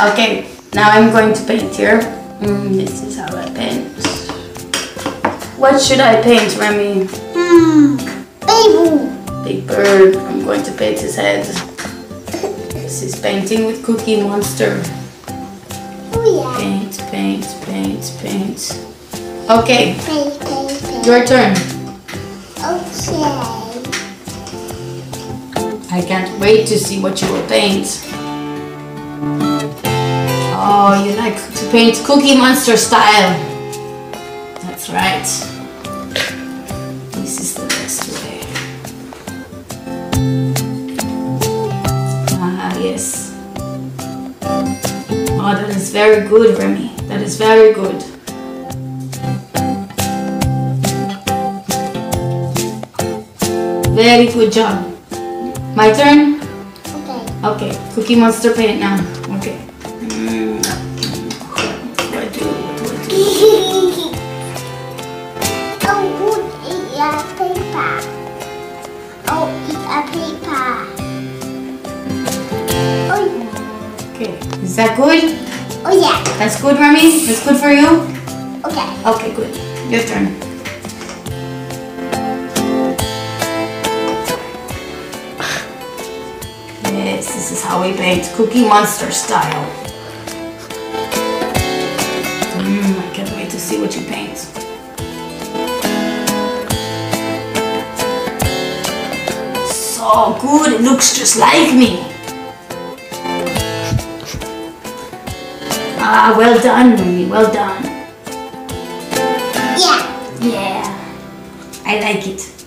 Okay, now I'm going to paint here. Mm, this is how I paint. What should I paint, Remy? Hmm. Baby. Big bird. I'm going to paint his head. This is painting with Cookie Monster. Oh yeah. Paint, paint, paint, paint. Okay, Paint, paint, paint. your turn. Okay. I can't wait to see what you will paint. Oh, you like to paint Cookie Monster style. That's right. This is the best way. Ah, yes. Oh, that is very good, Remy. That is very good. Very good job. My turn? Okay. Okay, Cookie Monster paint now. Okay. Mm. Okay, is that good? oh yeah. That's good, Remy? That's good for you? Okay. Okay, good. Your turn. Yes, this is how we paint Cookie Monster style. Mmm, I can't wait to see what you paint. So good, it looks just like me. Ah, well done, Remy, well done. Yeah. Yeah, I like it.